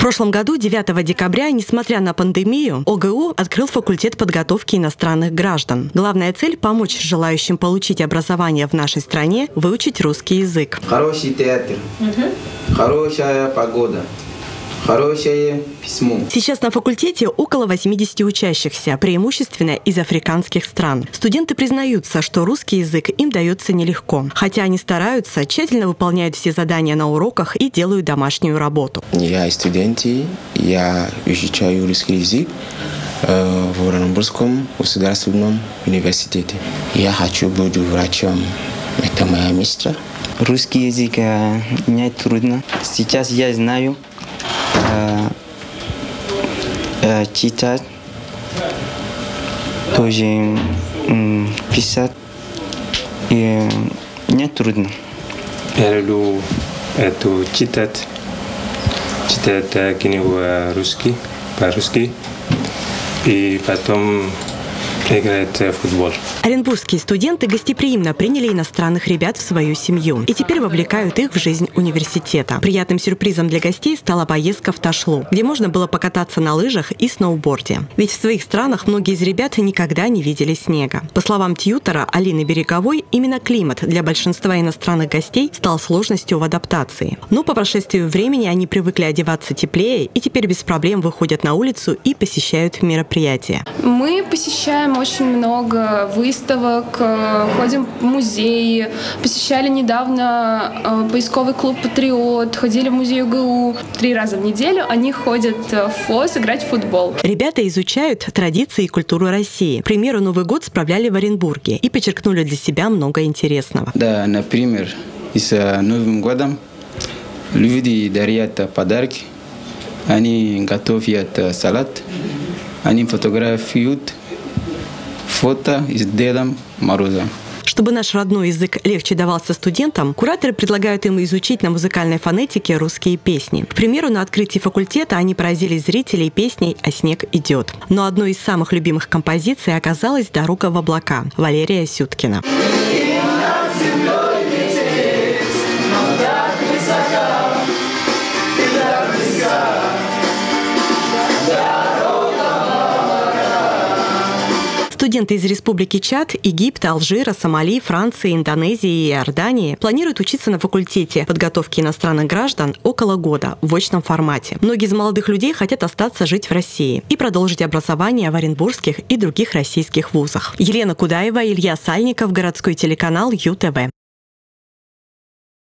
В прошлом году, 9 декабря, несмотря на пандемию, ОГУ открыл факультет подготовки иностранных граждан. Главная цель – помочь желающим получить образование в нашей стране выучить русский язык. Хороший театр, хорошая погода, хорошее письмо. Сейчас на факультете около 80 учащихся, преимущественно из африканских стран. Студенты признаются, что русский язык им дается нелегко. Хотя они стараются, тщательно выполняют все задания на уроках и делают домашнюю работу. Я студент, я изучаю русский язык э, в Оренбургском государственном университете. Я хочу быть врачом. Это моя мечта. Русский язык э, не трудно. Сейчас я знаю читать, тоже м, писать. И не трудно. Я люблю это читать, читать э, книгу э, русский, по-русски, и потом играть в футбол. Оренбургские студенты гостеприимно приняли иностранных ребят в свою семью и теперь вовлекают их в жизнь университета. Приятным сюрпризом для гостей стала поездка в Ташлу, где можно было покататься на лыжах и сноуборде. Ведь в своих странах многие из ребят никогда не видели снега. По словам тьютера Алины Береговой, именно климат для большинства иностранных гостей стал сложностью в адаптации. Но по прошествию времени они привыкли одеваться теплее и теперь без проблем выходят на улицу и посещают мероприятия. Мы посещаем очень много выставок, э, ходим в музеи, посещали недавно э, поисковый клуб «Патриот», ходили в музей УГУ. Три раза в неделю они ходят в ФОС играть в футбол. Ребята изучают традиции и культуру России. К примеру, Новый год справляли в Оренбурге и подчеркнули для себя много интересного. Да, например, с э, Новым годом люди дарят подарки, они готовят салат, они фотографируют фото с Дедом Морозом. Чтобы наш родной язык легче давался студентам, кураторы предлагают им изучить на музыкальной фонетике русские песни. К примеру, на открытии факультета они поразили зрителей песней «А снег идет». Но одной из самых любимых композиций оказалась «Дорога в облака» Валерия Сюткина. Студенты из Республики Чад, Египта, Алжира, Сомали, Франции, Индонезии и Иордании планируют учиться на факультете подготовки иностранных граждан около года в очном формате. Многие из молодых людей хотят остаться жить в России и продолжить образование в оренбургских и других российских вузах. Елена Кудаева, Илья Сальников, городской телеканал ЮТВ.